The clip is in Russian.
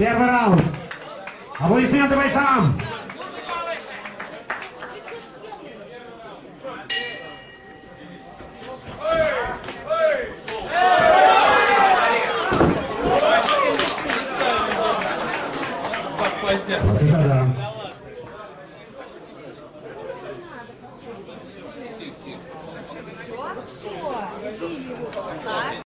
Первый раунд. Аплодисменты бойцам. Вот это да.